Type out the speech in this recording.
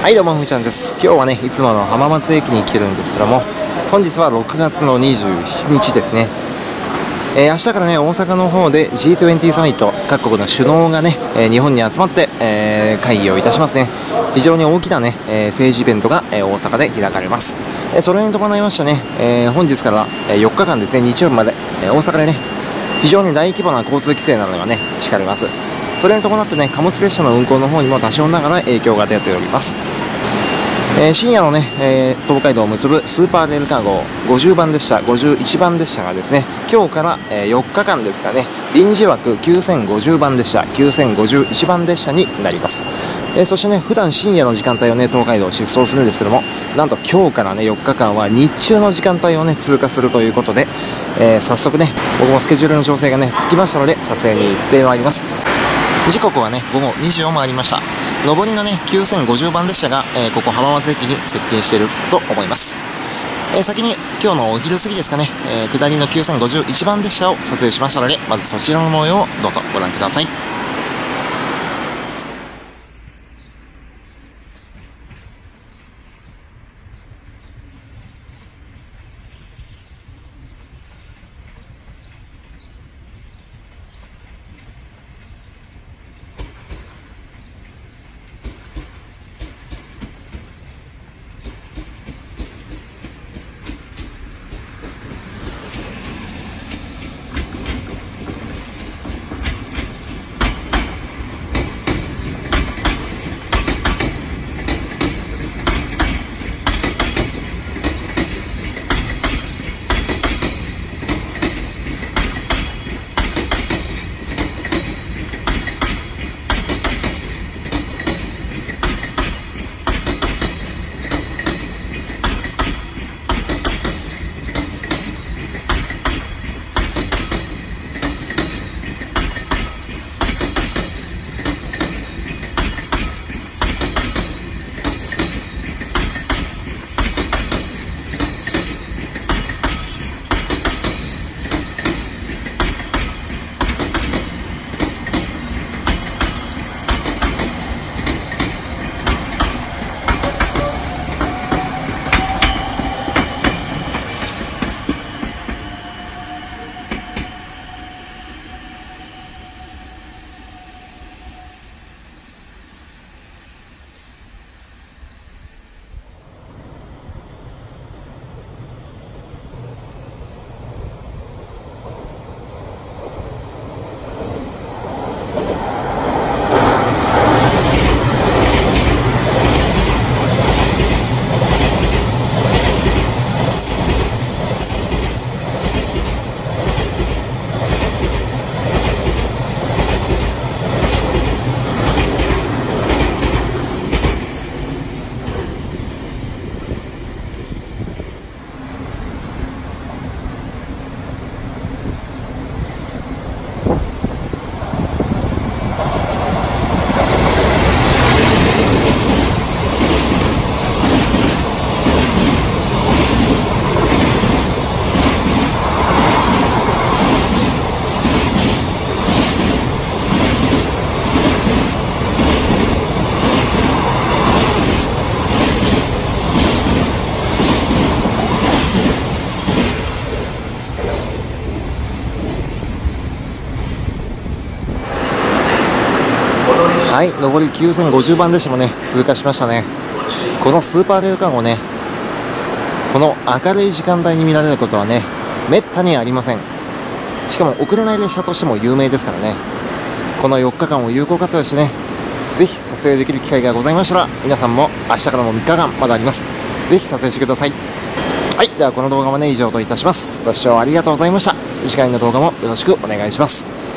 はいどうもふみちゃんです今日はねいつもの浜松駅に来てるんですけども本日は6月の27日ですねえー、明日からね、大阪の方で G20 サミット、各国の首脳がね、えー、日本に集まって、えー、会議をいたしますね。非常に大きなね、え政治イベントが、え大阪で開かれます。えそれに伴いましてね、え本日から、え4日間ですね、日曜日まで、え大阪でね、非常に大規模な交通規制などがね、敷かれます。それに伴ってね、貨物列車の運行の方にも多少ながら影響が出ております。えー、深夜のね、えー、東海道を結ぶスーパーレールカー号50番列車、51番列車がですね、今日から、えー、4日間ですかね、臨時枠9050番列車、9051番列車になります。えそしてね、普段深夜の時間帯をね、東海道を出走するんですけども、なんと今日からね、4日間は日中の時間帯をね、通過するということで、え早速ね、僕もスケジュールの調整がね、つきましたので、撮影に行ってまいります。時刻はね、午後2時を回りました。上りのね、9050番列車が、えー、ここ浜松駅に接近していると思います。えー、先に今日のお昼過ぎですかね、えー、下りの9051番列車を撮影しましたので、まずそちらの模様をどうぞご覧ください。はい、上り9050番列車もね、通過しましたね。このスーパーレールカーをね、この明るい時間帯に見られることはね、めったにありません。しかも遅れない列車としても有名ですからね。この4日間を有効活用してね、ぜひ撮影できる機会がございましたら、皆さんも明日からも3日間まだあります。ぜひ撮影してください。はい、ではこの動画はね、以上といたします。ご視聴ありがとうございました。次回の動画もよろしくお願いします。